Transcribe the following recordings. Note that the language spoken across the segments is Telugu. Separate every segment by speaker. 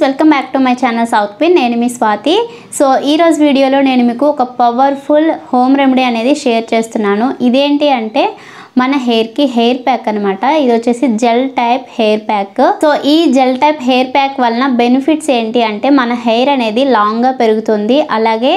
Speaker 1: Friends welcome back to my channel south pin నేను మీ స్వాతి. సో ఈరోజు వీడియోలో నేను మీకు ఒక పవర్ఫుల్ హోమ్ రెమెడీ అనేది షేర్ చేస్తున్నాను. ఇదేంటి అంటే మన హెయిర్కి హెయిర్ ప్యాక్ అనమాట ఇది వచ్చేసి gel type hair pack. So ఈ జెల్ టైప్ హెయిర్ ప్యాక్ వలన బెనిఫిట్స్ ఏంటి అంటే మన హెయిర్ అనేది లాంగ్గా పెరుగుతుంది. అలాగే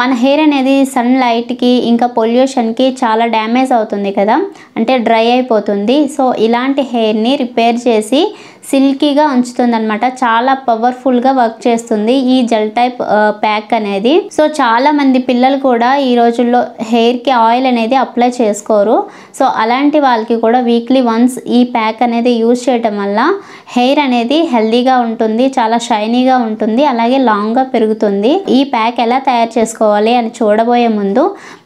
Speaker 1: మన హెయిర్ అనేది సన్ లైట్కి ఇంకా పొల్యూషన్కి చాలా డ్యామేజ్ అవుతుంది కదా. అంటే డ్రై అయిపోతుంది. సో ఇలాంటి హెయిర్ని రిపేర్ చేసి సిల్కీగా ఉంచుతుంది అనమాట చాలా పవర్ఫుల్గా వర్క్ చేస్తుంది ఈ జెల్ టైప్ ప్యాక్ అనేది. సో చాలా మంది పిల్లలు కూడా ఈ రోజుల్లో హెయిర్కి ఆయిల్ అనేది అప్లై చేసుకోరు. సో అలాంటి వాళ్ళకి కూడా వీక్లీ వన్స్ ఈ ప్యాక్ అనేది యూజ్ చేయటం వల్ల హెయిర్ అనేది హెల్దీగా ఉంటుంది చాలా షైనీగా ఉంటుంది అలాగే లాంగ్గా పెరుగుతుంది. ఈ ప్యాక్ ఎలా తయారు చేసుకోవాలి అని చూడబోయే ముందు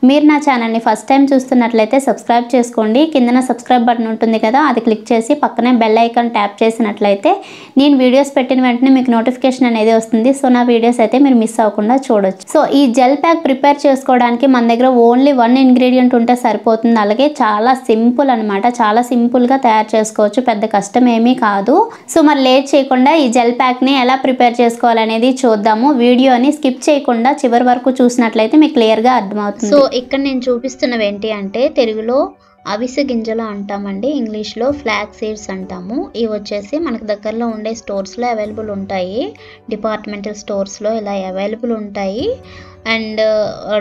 Speaker 1: మీరు నా ఛానల్ని ఫస్ట్ టైం చూస్తున్నట్లయితే సబ్స్క్రైబ్ చేసుకోండి. కిందన సబ్స్క్రైబ్ బటన్ ఉంటుంది కదా అది క్లిక్ చేసి పక్కనే బెల్ ఐకాన్ ట్యాప్ చేసినట్లయితే నేను వీడియోస్ పెట్టిన వెంటనే మీకు నోటిఫికేషన్ అనేది వస్తుంది. సో నా వీడియోస్ అయితే మీరు మిస్ అవ్వకుండా చూడొచ్చు. సో ఈ జెల్ ప్యాక్ ప్రిపేర్ చేసుకోవడానికి మన దగ్గర ఓన్లీ వన్ ఇంగ్రీడియంట్ ఉంటే సరిపోతుంది. అలాగే చాలా సింపుల్ అనమాట చాలా సింపుల్గా తయారు చేసుకోవచ్చు. పెద్ద కష్టం ఏమీ కాదు. సో మరి లేట్ చేయకుండా ఈ జెల్ ప్యాక్ని ఎలా ప్రిపేర్ చేసుకోవాలనేది చూద్దాము. వీడియోని స్కిప్ చేయకుండా చివరి వరకు చూసినట్లయితే మీకు క్లియర్గా అర్థమవుతుంది. సో ఇక్కడ నేను చూపిస్తున్నవి ఏంటి అంటే తెలుగులో అవిసె గింజలు అంటామండి. ఇంగ్లీష్లో ఫ్లాక్ సీడ్స్ అంటాము. ఇవి వచ్చేసి మనకు దగ్గరలో ఉండే స్టోర్స్లో అవైలబుల్ ఉంటాయి. డిపార్ట్మెంటల్ స్టోర్స్లో ఇలా అవైలబుల్ ఉంటాయి. అండ్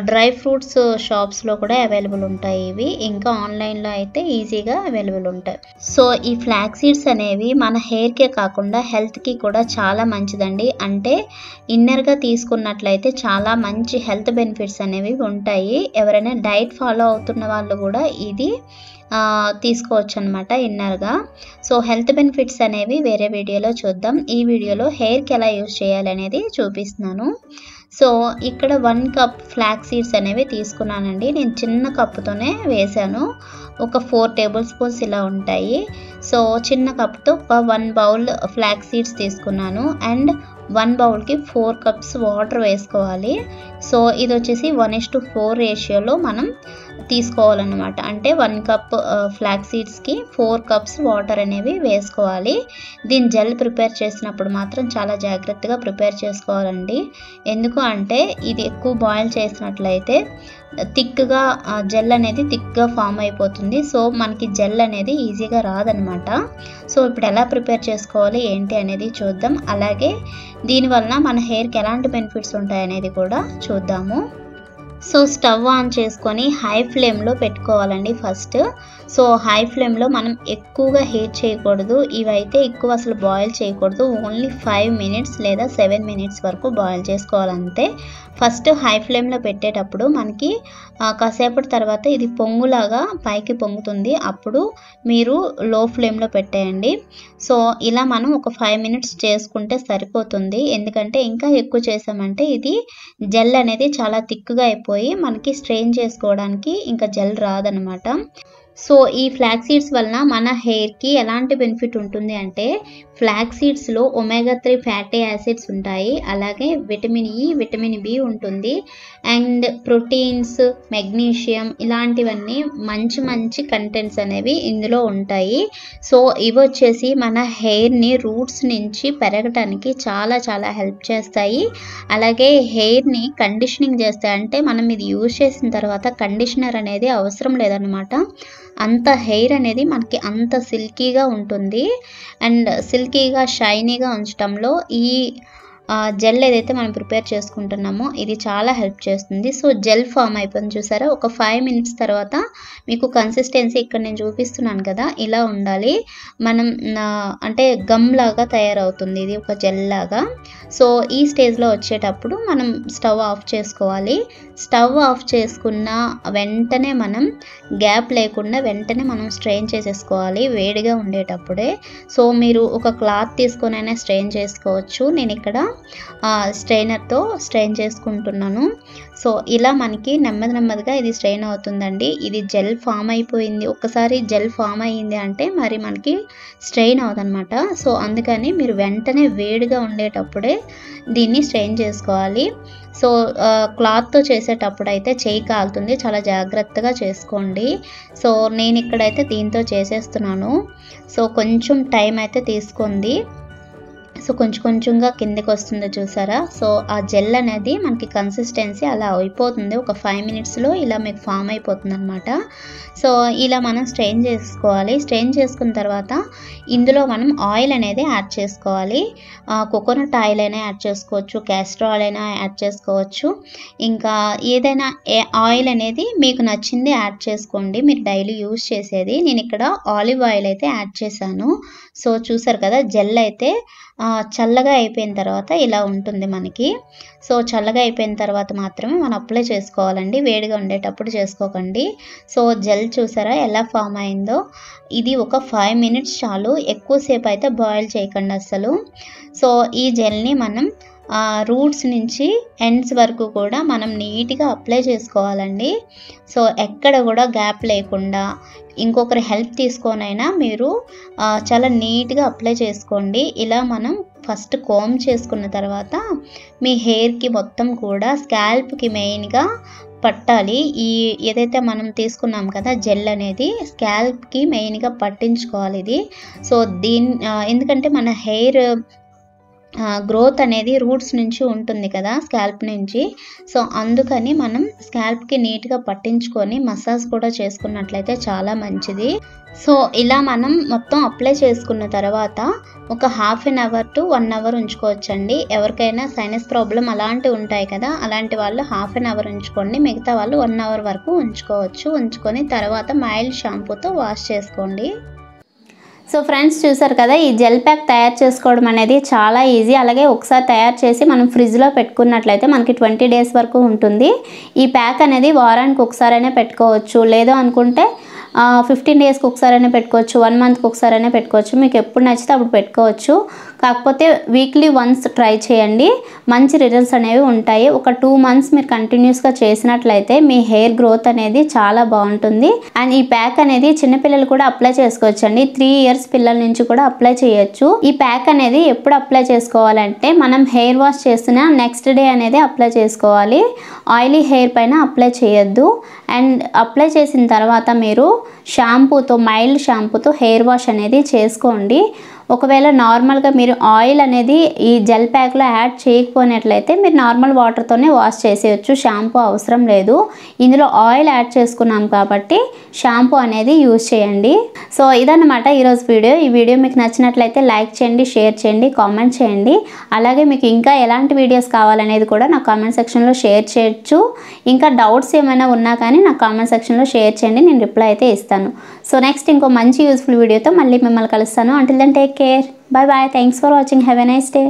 Speaker 1: డ్రై ఫ్రూట్స్ షాప్స్లో కూడా అవైలబుల్ ఉంటాయి ఇవి. ఇంకా ఆన్లైన్లో అయితే ఈజీగా అవైలబుల్ ఉంటాయి. సో ఈ ఫ్లాక్ సీడ్స్ అనేవి మన హెయిర్కే కాకుండా హెల్త్కి కూడా చాలా మంచిదండి. అంటే ఇన్నర్గా తీసుకున్నట్లయితే చాలా మంచి హెల్త్ బెనిఫిట్స్ అనేవి ఉంటాయి. ఎవరైనా డైట్ ఫాలో అవుతున్న వాళ్ళు కూడా ఇది తీసుకోవచ్చు అనమాట ఇన్నర్గా సో హెల్త్ బెనిఫిట్స్ అనేవి వేరే వీడియోలో చూద్దాం. ఈ వీడియోలో హెయిర్కి ఎలా యూజ్ చేయాలి అనేది చూపిస్తున్నాను. సో ఇక్కడ వన్ కప్ ఫ్లాక్ సీడ్స్ అనేవి తీసుకున్నానండి. నేను చిన్న కప్పుతోనే వేసాను ఒక ఫోర్ టేబుల్ స్పూన్స్ ఇలా ఉంటాయి. సో చిన్న కప్తో ఒక వన్ బౌల్ ఫ్లాక్ సీడ్స్ తీసుకున్నాను. అండ్ వన్ బౌల్కి ఫోర్ కప్స్ వాటర్ వేసుకోవాలి. సో ఇది వచ్చేసి వన్ ఇస్ టు ఫోర్ రేషియోలో మనం తీసుకోవాలన్నమాట. అంటే వన్ కప్ ఫ్లాక్ సీడ్స్కి ఫోర్ కప్స్ వాటర్ అనేవి వేసుకోవాలి. దీని జెల్ ప్రిపేర్ చేసినప్పుడు మాత్రం చాలా జాగ్రత్తగా ప్రిపేర్ చేసుకోవాలండి. ఎందుకు అంటే ఇది ఎక్కువ బాయిల్ చేసినట్లయితే థిక్గా జెల్ uh, అనేది థిక్గా ఫామ్ అయిపోతుంది. సో మనకి జెల్ అనేది ఈజీగా రాదనమాట సో ఇప్పుడు ఎలా ప్రిపేర్ చేసుకోవాలి ఏంటి అనేది చూద్దాం. అలాగే దీనివలన మన హెయిర్కి ఎలాంటి బెనిఫిట్స్ ఉంటాయి అనేది కూడా చూద్దాము. సో స్టవ్ ఆన్ చేసుకొని హై ఫ్లేమ్లో పెట్టుకోవాలండి ఫస్ట్ సో హై ఫ్లేమ్లో మనం ఎక్కువగా హీట్ చేయకూడదు. ఇవైతే ఎక్కువ అసలు బాయిల్ చేయకూడదు. ఓన్లీ ఫైవ్ మినిట్స్ లేదా సెవెన్ మినిట్స్ వరకు బాయిల్ చేసుకోవాలంతే. ఫస్ట్ హై ఫ్లేమ్లో పెట్టేటప్పుడు మనకి కాసేపటి తర్వాత ఇది పొంగులాగా పైకి పొంగుతుంది. అప్పుడు మీరు లో ఫ్లేమ్లో పెట్టేయండి. సో ఇలా మనం ఒక ఫైవ్ మినిట్స్ చేసుకుంటే సరిపోతుంది. ఎందుకంటే ఇంకా ఎక్కువ చేసామంటే ఇది జెల్ అనేది చాలా థిక్గా అయిపోయి మనకి స్ట్రెయిన్ చేసుకోవడానికి ఇంకా జెల్ రాదనమాట. సో ఈ ఫ్లాక్ సీడ్స్ వలన మన హెయిర్కి ఎలాంటి బెనిఫిట్ ఉంటుంది అంటే ఫ్లాక్ సీడ్స్లో ఒమేగా త్రీ ఫ్యాటీ యాసిడ్స్ ఉంటాయి. అలాగే విటమిన్ ఈ విటమిన్ బి ఉంటుంది. అండ్ ప్రోటీన్స్ మెగ్నీషియం ఇలాంటివన్నీ మంచి మంచి కంటెంట్స్ అనేవి ఇందులో ఉంటాయి. సో ఇవి వచ్చేసి మన హెయిర్ని రూట్స్ నుంచి పెరగటానికి చాలా చాలా హెల్ప్ చేస్తాయి. అలాగే హెయిర్ని కండిషనింగ్ చేస్తాయి అంటే మనం ఇది యూజ్ చేసిన తర్వాత కండిషనర్ అనేది అవసరం లేదనమాట అంత హెయిర్ అనేది మనకి అంత సిల్కీగా ఉంటుంది. అండ్ సిల్క్ సిల్కీగా షైనీగా ఉంచడంలో ఈ జెల్ ఏదైతే మనం ప్రిపేర్ చేసుకుంటున్నామో ఇది చాలా హెల్ప్ చేస్తుంది. సో జెల్ ఫామ్ అయిపోయింది చూసారా? ఒక ఫైవ్ మినిట్స్ తర్వాత మీకు కన్సిస్టెన్సీ ఇక్కడ నేను చూపిస్తున్నాను కదా ఇలా ఉండాలి. మనం నా- అంటే గమ్ లాగా తయారవుతుంది ఇది ఒక జెల్ లాగా. సో ఈ స్టేజ్లో వచ్చేటప్పుడు మనం స్టవ్ ఆఫ్ చేసుకోవాలి. స్టవ్ ఆఫ్ చేసుకున్న వెంటనే మనం గ్యాప్ లేకుండా వెంటనే మనం స్ట్రెయిన్ చేసేసుకోవాలి వేడిగా ఉండేటప్పుడే. సో మీరు ఒక క్లాత్ తీసుకొనైనా స్ట్రెయిన్ చేసుకోవచ్చు. నేను ఇక్కడ స్ట్రెయినర్తో స్ట్రెయిన్ చేసుకుంటున్నాను. సో ఇలా మనకి నెమ్మది నెమ్మదిగా ఇది స్ట్రెయిన్ అవుతుందండి. ఇది జెల్ ఫామ్ అయిపోయింది. ఒకసారి జెల్ ఫామ్ అయ్యింది అంటే మరి మనకి స్ట్రెయిన్ అవుదన్నమాట. సో అందుకని మీరు వెంటనే వేడిగా ఉండేటప్పుడే దీన్ని స్ట్రెయిన్ చేసుకోవాలి. సో క్లాత్తో చేసేటప్పుడు అయితే చేయి కాలుతుంది. చాలా జాగ్రత్తగా చేసుకోండి. సో నేను ఇక్కడైతే దీంతో చేసేస్తున్నాను. సో కొంచెం టైం అయితే తీసుకుంది సో కొంచెం కొంచెంగా కిందకి వస్తుందో చూసారా? సో ఆ జెల్ అనేది మనకి కన్సిస్టెన్సీ అలా అయిపోతుంది. ఒక ఫైవ్ మినిట్స్లో ఇలా మీకు ఫామ్ అయిపోతుంది అనమాట సో ఇలా మనం స్ట్రెయిన్ చేసుకోవాలి. స్ట్రెయిన్ చేసుకున్న తర్వాత ఇందులో మనం ఆయిల్ అనేది యాడ్ చేసుకోవాలి. కోకోనట్ ఆయిల్ అయినా యాడ్ చేసుకోవచ్చు. క్యాస్టర్ ఆయిల్ అయినా యాడ్ చేసుకోవచ్చు. ఇంకా ఏదైనా ఏ ఆయిల్ అనేది మీకు నచ్చింది యాడ్ చేసుకోండి. మీరు డైలీ యూస్ చేసేది. నేను ఇక్కడ ఆలివ్ ఆయిల్ అయితే యాడ్ చేశాను. సో చూసారు కదా జెల్ అయితే చల్లగా అయిపోయిన తర్వాత ఇలా ఉంటుంది మనకి. సో చల్లగా అయిపోయిన తర్వాత మాత్రమే మనం అప్లై చేసుకోవాలండి. వేడిగా ఉండేటప్పుడు చేసుకోకండి. సో జెల్ చూసారా ఎలా ఫామ్ అయిందో? ఇది ఒక ఫైవ్ మినిట్స్ చాలు. ఎక్కువసేపు అయితే బాయిల్ చేయకండి అసలు సో ఈ జెల్ని మనం రూట్స్ నుంచి ఎండ్స్ వరకు కూడా మనం నీట్గా అప్లై చేసుకోవాలండి. సో ఎక్కడ కూడా గ్యాప్ లేకుండా ఇంకొకరి హెల్ప్ తీసుకొనైనా మీరు చాలా నీట్గా అప్లై చేసుకోండి. ఇలా మనం ఫస్ట్ కోమ్ చేసుకున్న తర్వాత మీ హెయిర్కి మొత్తం కూడా స్కాల్ప్కి మెయిన్గా పట్టాలి. ఈ ఏదైతే మనం తీసుకున్నాం కదా జెల్ అనేది స్కాల్ప్కి మెయిన్గా పట్టించుకోవాలి ఇది. సో దీని ఎందుకంటే మన హెయిర్ గ్రోత్ అనేది రూట్స్ నుంచి ఉంటుంది కదా స్కాల్ప్ నుంచి. సో అందుకని మనం స్కాల్ప్కి నీట్గా పట్టించుకొని మసాజ్ కూడా చేసుకున్నట్లయితే చాలా మంచిది. సో ఇలా మనం మొత్తం అప్లై చేసుకున్న తర్వాత ఒక half an hour to one hour ఉంచుకోవచ్చండి. ఎవరికైనా సైనస్ ప్రాబ్లం అలాంటివి ఉంటాయి కదా అలాంటి వాళ్ళు హాఫ్ అన్ అవర్ ఉంచుకోండి. మిగతా వాళ్ళు వన్ అవర్ వరకు ఉంచుకోవచ్చు. ఉంచుకొని తర్వాత మైల్డ్ షాంపూతో వాష్ చేసుకోండి. సో ఫ్రెండ్స్ చూసారు కదా ఈ జెల్ ప్యాక్ తయారు చేసుకోవడం అనేది చాలా ఈజీ. అలాగే ఒకసారి తయారు చేసి మనం ఫ్రిడ్జ్లో పెట్టుకున్నట్లయితే మనకి ట్వంటీ డేస్ వరకు ఉంటుంది. ఈ ప్యాక్ అనేది వారానికి ఒకసారైనా పెట్టుకోవచ్చు. లేదో అనుకుంటే ఫిఫ్టీన్ డేస్కి ఒకసారైనా పెట్టుకోవచ్చు వన్ మంత్కి ఒకసారైనా పెట్టుకోవచ్చు. మీకు ఎప్పుడు నచ్చితే అప్పుడు పెట్టుకోవచ్చు. కాకపోతే వీక్లీ వన్స్ ట్రై చేయండి. మంచి రిజల్ట్స్ అనేవి ఉంటాయి. ఒక టూ మంత్స్ మీరు కంటిన్యూస్గా చేసినట్లయితే మీ హెయిర్ గ్రోత్ అనేది చాలా బాగుంటుంది. అండ్ ఈ ప్యాక్ అనేది చిన్నపిల్లలు కూడా అప్లై చేసుకోవచ్చు అండి త్రీ ఇయర్స్ పిల్లల నుంచి కూడా అప్లై చేయొచ్చు. ఈ ప్యాక్ అనేది ఎప్పుడు అప్లై చేసుకోవాలంటే మనం హెయిర్ వాష్ చేసిన నెక్స్ట్ డే అనేది అప్లై చేసుకోవాలి. ఆయిలీ హెయిర్ పైన అప్లై చేయొద్దు. అండ్ అప్లై చేసిన తర్వాత మీరు షాంపూతో మైల్డ్ షాంపూతో హెయిర్ వాష్ అనేది చేసుకోండి. ఒకవేళ నార్మల్గా మీరు ఆయిల్ అనేది ఈ జెల్ ప్యాక్లో యాడ్ చేయకపోయినట్లయితే మీరు నార్మల్ వాటర్తోనే వాష్ చేసేయచ్చు. షాంపూ అవసరం లేదు. ఇందులో ఆయిల్ యాడ్ చేసుకున్నాం కాబట్టి షాంపూ అనేది యూజ్ చేయండి. సో ఇదన్నమాట ఈరోజు వీడియో. ఈ వీడియో మీకు నచ్చినట్లయితే లైక్ చేయండి షేర్ చేయండి కామెంట్ చేయండి. అలాగే మీకు ఇంకా ఎలాంటి వీడియోస్ కావాలనేది కూడా నా కామెంట్ సెక్షన్లో షేర్ చేయొచ్చు. ఇంకా డౌట్స్ ఏమైనా ఉన్నా కానీ నా కామెంట్ సెక్షన్లో షేర్ చేయండి. నేను రిప్లై అయితే ఇస్తాను. సో నెక్స్ట్ ఇంకో మంచి యూస్ఫుల్ వీడియోతో మళ్ళీ మిమ్మల్ని కలుస్తాను. Until then take care bye bye thanks for watching have a nice day